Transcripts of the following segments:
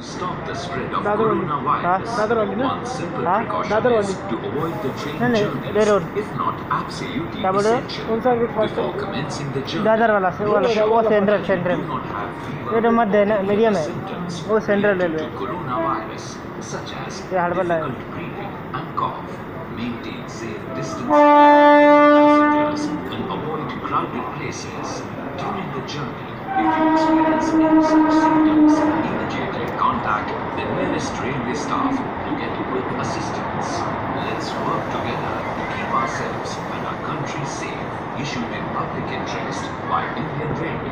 Stop the spread of coronavirus. One simple precaution is to avoid the train journeys, if not absolutely essential. Before commencing the journey, ensure that you do not have fever or symptoms related to coronavirus, such as difficult breathing and cough. Maintain safe distance, and avoid crowded places during the journey. If you experience any such symptoms, immediately contact the nearest railway staff to get quick assistance. Let's work together to keep ourselves and our country safe. Issued in public interest by Indian Railways.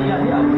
ai, ai, ai.